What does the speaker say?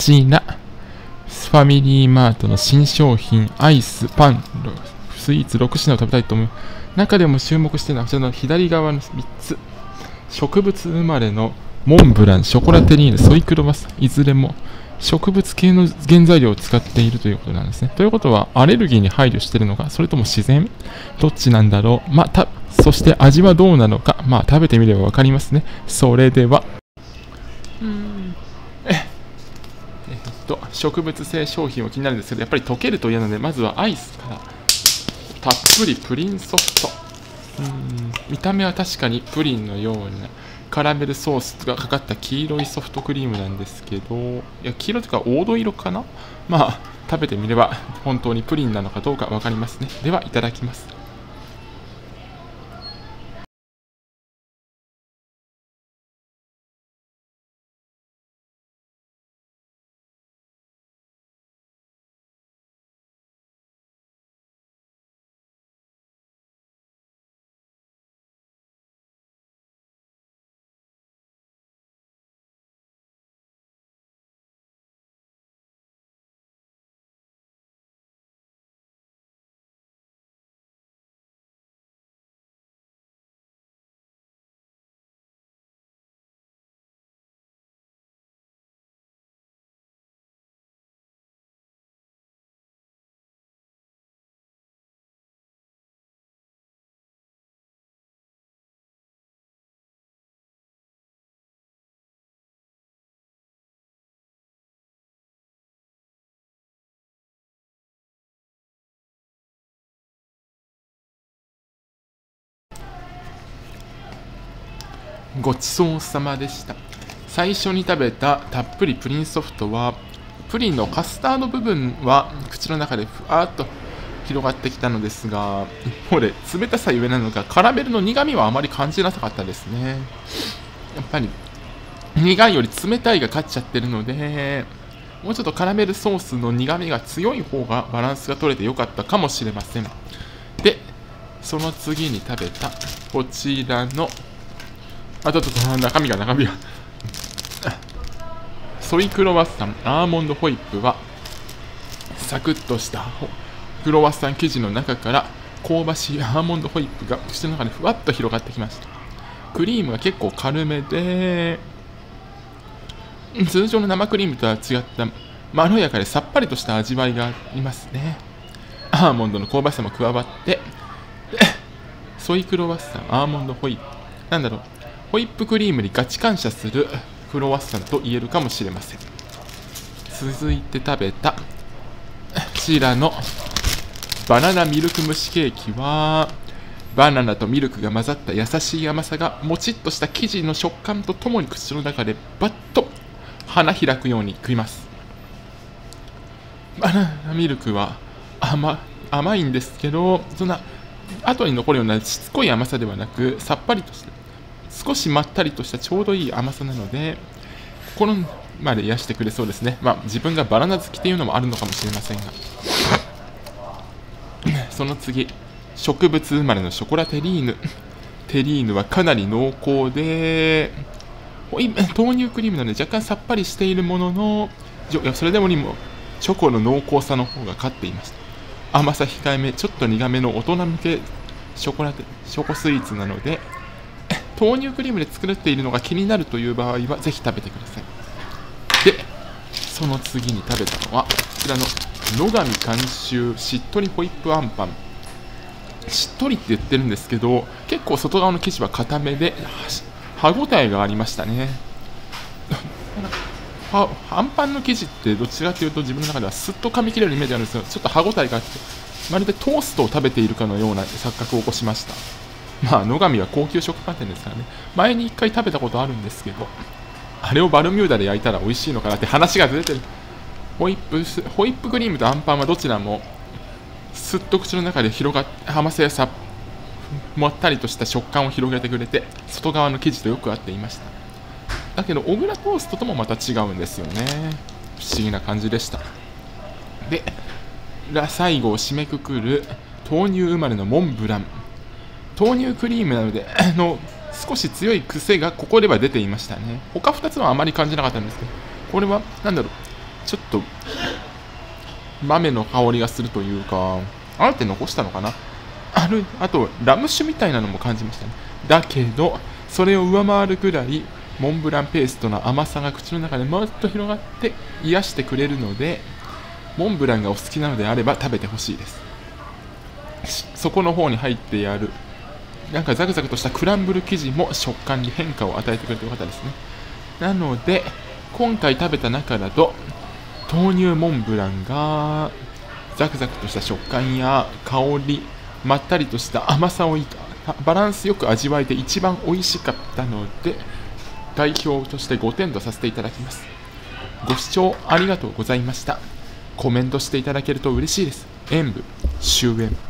ちら、ファミリーマートの新商品、アイス、パン、スイーツ6品を食べたいと思う。中でも注目しているのはこちらの左側の3つ。植物生まれのモンブラン、ショコラテリーヌ、ソイクロバス、いずれも植物系の原材料を使っているということなんですね。ということは、アレルギーに配慮しているのか、それとも自然？どっちなんだろう？まあ、た、そして味はどうなのか、まあ、食べてみれば分かりますね。それでは、うんええっと、植物性商品も気になるんですけど、やっぱり溶けると嫌なので、まずはアイスから、たっぷりプリンソフト。うん見た目は確かにプリンのようなカラメルソースがかかった黄色いソフトクリームなんですけどいや黄色というか黄土色かな。まあ食べてみれば本当にプリンなのかどうか分かりますね。ではいただきます。ごちそうさまでした。最初に食べたたっぷりプリンソフトはプリンのカスタード部分は口の中でふわっと広がってきたのですが一方で冷たさゆえなのかカラメルの苦みはあまり感じなかったですね。やっぱり苦いより冷たいが勝っちゃってるのでもうちょっとカラメルソースの苦みが強い方がバランスが取れてよかったかもしれません。でその次に食べたこちらのあ、ちょっと中身が中身が。ソイクロワッサンアーモンドホイップはサクッとしたクロワッサン生地の中から香ばしいアーモンドホイップが口の中でふわっと広がってきました。クリームが結構軽めで通常の生クリームとは違ったまろやかでさっぱりとした味わいがありますね。アーモンドの香ばしさも加わってソイクロワッサンアーモンドホイップ。なんだろう。ホイップクリームにガチ感謝するクロワッサンと言えるかもしれません。続いて食べたこちらのバナナミルク蒸しケーキはバナナとミルクが混ざった優しい甘さがもちっとした生地の食感とともに口の中でバッと花開くように食います。バナナミルクは甘甘いんですけどそんな後に残るようなしつこい甘さではなくさっぱりとして少しまったりとしたちょうどいい甘さなので心まで癒してくれそうですね。まあ自分がバナナ好きっていうのもあるのかもしれませんが。その次植物生まれのショコラテリーヌ。テリーヌはかなり濃厚で豆乳クリームなので若干さっぱりしているもののそれでもにもチョコの濃厚さの方が勝っていました甘さ控えめちょっと苦めの大人向けショコラテショコスイーツなので豆乳クリームで作っているのが気になるという場合はぜひ食べてください。でその次に食べたのはこちらの野上監修しっとりホイップあんパンしっとりって言ってるんですけど結構外側の生地は固めで歯ごたえがありましたね。あんパンの生地ってどちらかというと自分の中ではすっと噛み切れるイメージあるんですよちょっと歯ごたえがあってまるでトーストを食べているかのような錯覚を起こしました。まあ野上は高級食パン店ですからね。前に1回食べたことあるんですけどあれをバルミューダで焼いたら美味しいのかなって話が出てる。ホイップホイップクリームとあんパンはどちらもすっと口の中で広がって甘さやさもったりとした食感を広げてくれて外側の生地とよく合っていました。だけど小倉トーストともまた違うんですよね。不思議な感じでした。で最後を締めくくる豆乳生まれのモンブラン。豆乳クリームなので の少し強い癖がここでは出ていましたね。他2つはあまり感じなかったんですけどこれは何だろう。ちょっと豆の香りがするというかあえて残したのかな。あるあとラム酒みたいなのも感じましたね。だけどそれを上回るぐらいモンブランペーストの甘さが口の中でもっと広がって癒してくれるのでモンブランがお好きなのであれば食べてほしいです。そこの方に入ってやるなんかザクザクとしたクランブル生地も食感に変化を与えてくれてよかったですね。なので今回食べた中だと豆乳モンブランがザクザクとした食感や香りまったりとした甘さをバランスよく味わえて一番美味しかったので代表として5点とさせていただきます。ご視聴ありがとうございました。コメントしていただけると嬉しいです。演武終演。